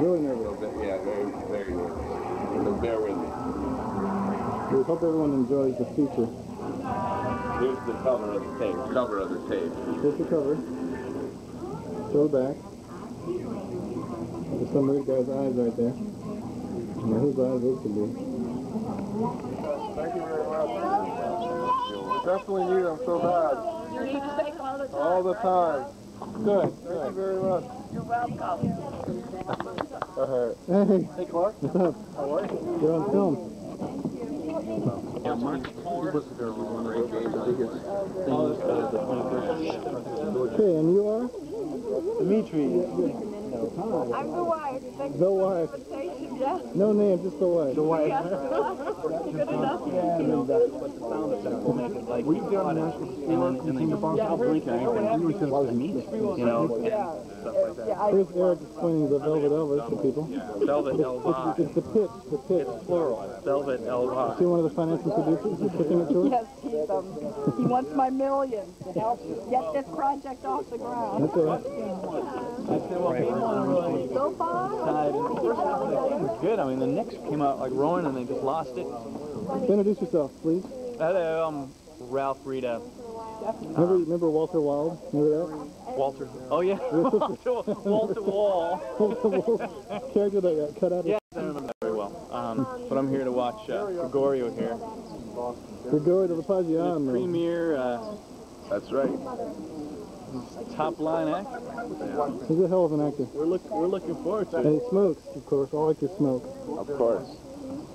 Really A nervous. little bit, yeah, very, very nervous. So bear with me. We hope everyone enjoys the feature. Here's the cover of the tape. Cover of the tape. Here's the cover. Show back. There's some weird guy's eyes right there. I don't know whose eyes those could be. Thank you very much. Definitely need them so bad. You need to take all the time. All the time. Good. Thank you very much. You're welcome. Uh, Hey, hey, Clark. what's up? How are you? You're on film. Okay, and you are? Dimitri. I'm the wife. Thank The wife. for the invitation, No name, just the wife. The wife. Yes, the wife. Good enough. we did on national and then, and then I'll blink and everything. We were just like me, you know, and stuff like that. Here's Eric explaining the Velvet Elvis to people. Velvet It's, Elva. it's the pitch, the pitch. Plural. Velvet Elva. See one of the financing producers is pitching it to us? Yes, he's, um, he wants my million to help get this project off the ground. That's all right. So far, Good. I mean, the Knicks came out like roaring and they just lost it. Introduce yourself, please. Hello, I'm Ralph Rita. Remember, remember Walter Wild? Remember that? Walter. Oh yeah. Walter, Walter Wall. Walter Wild character that got cut out of Yeah, I remember that very well. Um, but I'm here to watch uh, Gregorio here. Gregorio de la The Paggiano. premier uh, That's right. Top line act. He's a hell of an actor. We're look we're looking forward to it. And he smokes, of course. I like to smoke. Of course.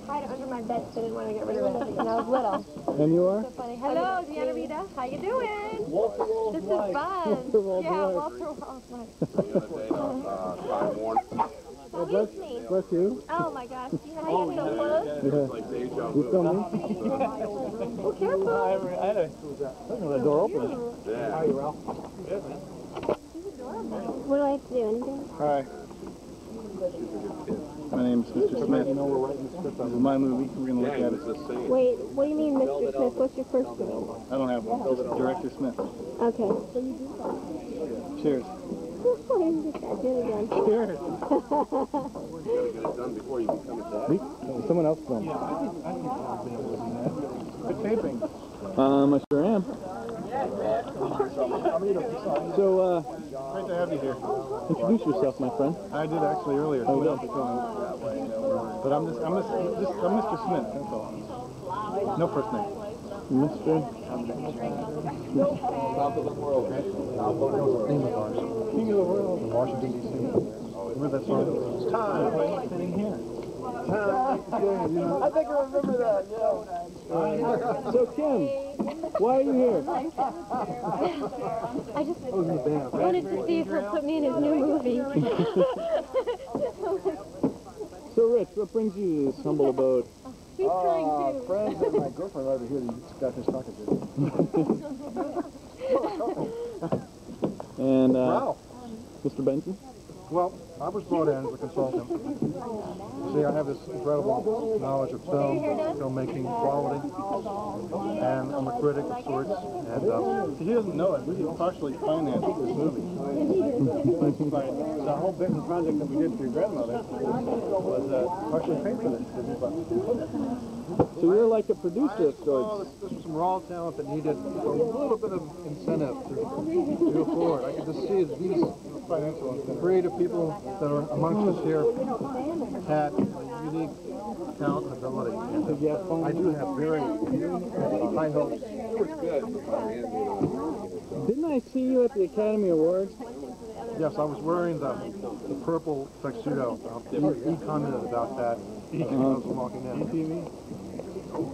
hide it under my bed so I didn't want to get rid of it when I was little. And you are? So funny. Hello, Deanna Rita. How you doing? Walter Wall's This is wife. fun. Walter Wall's yeah. Walter Wall's wife. The other day, uh, Time Warner. Bless, Excuse me. bless you. Oh my gosh. You have to get so close. Yeah. Like deja You vu. me? Oh, careful. I had a, The door open. Yeah. What do I have to do? Anything? Hi. My name's Mr. Smith. You know we're writing the script. This is my movie. We're gonna look Yeah, at he it. was. Wait, what do you mean, Mr. Smith? What's your first name? I don't have one. Just Director Smith. Okay. Cheers. You just got it again. Cheers. You gotta get it done before you become a dad. Someone else. Good taping. um, I sure am. So, uh, great to have you here. Introduce yourself, my friend. I did actually earlier. Oh, yeah. I'll be going. But I'm just, I'm just, just, I'm Mr. Smith. That's all. No first name. Mr. King of the world. In Washington D.C. Remember that song? It's time. Here. I think I remember that, yeah. So Kim, why are you here? I just wanted to see if he'll put me in his new movie. So Rich, what brings you to this humble abode? He's trying Uh, too. friends and my girlfriend over here that you got this talking to. And uh, Wow. Mr. Benson? Well, I was brought in as a consultant. See, I have this incredible knowledge of film, filmmaking, quality, and I'm a critic of sorts. And uh, He doesn't know it. We partially financed this movie. the whole big project that we did for your grandmother was uh, partially paid for this. So you're like a producer of oh, sorts. this, this was some raw talent that needed a little bit of incentive to, to go forward. I could just see that these creative people that are amongst us here had a unique talent and ability. And Did you have fun? I do have very high hopes. Didn't I see you at the Academy Awards? Yes, I was wearing the, the purple tuxedo. He, he commented about that when I was walking in. Oh,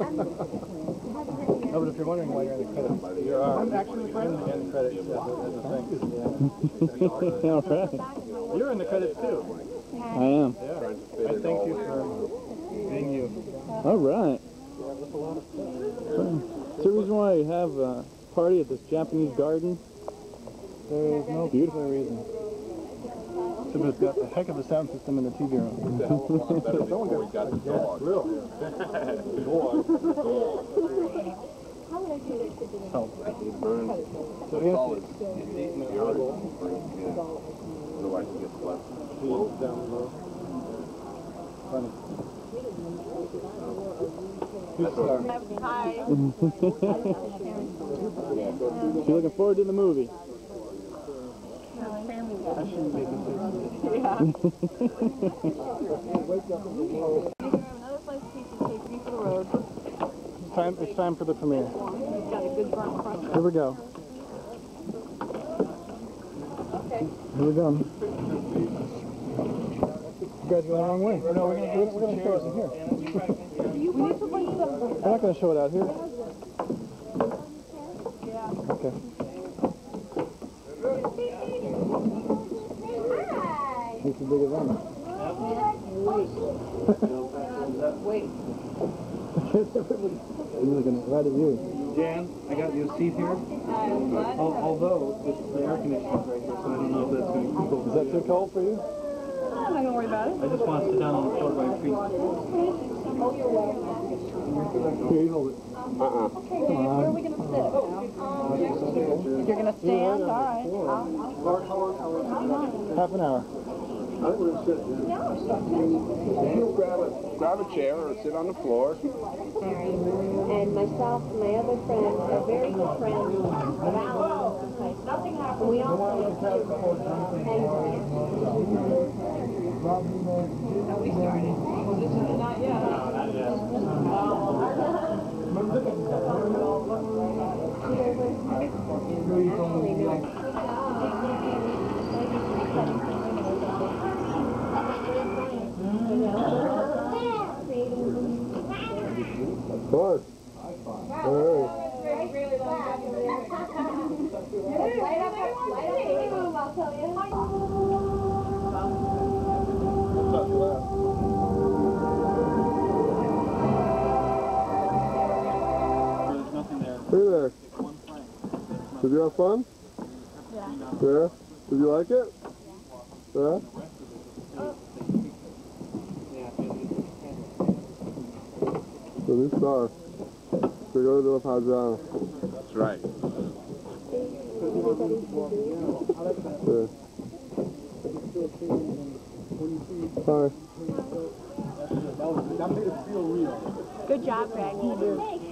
but if you're wondering why you're in the credits, you're uh, I'm actually in the credits. In the credits as a, as a thing. All right. You're in the credits too. I am. Yeah. I thank you for being you. All right. It's the reason why you have a party at this Japanese garden. There is no beautiful reason. So it's got a heck of a sound system in the TV room. Better before he got the dog. He burns. So It's all yes, his urine. Yeah. Otherwise he gets left. down below. funny. Hi. She's looking forward to the movie. Another place to take me for the road. It's time, it's time for the premiere. Here we go. Here we go. You guys going the wrong way. No, we're gonna, we're, gonna show it in here. To. We're not gonna show it out here. Okay. This is big event. Wait. We're looking right at you. Jan, I got you a seat here. Al- Although the, the air conditioning's right here, so I don't know if that's going to keep Is that too cold for you? I'm not gonna worry about it. I just want to sit down on the floor by your feet. Here, you hold it. Uh-uh. Where are we gonna sit? You're gonna stand? All right. Half an hour. Grab a, grab a chair or sit on the floor. And myself and my other friends are very good friends of Alan. And we all Of course. There's nothing there. Hey there. Did you have fun? Yeah. Yeah? Did you like it? Yeah? The new star. So go to the Pajana. That's right. Yeah. Hi. Good job, Greg.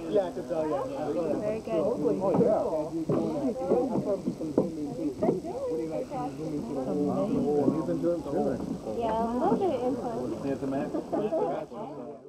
Yeah, I can tell you. Very good. You've been doing good. Yeah, a little bit of influence. There's a match.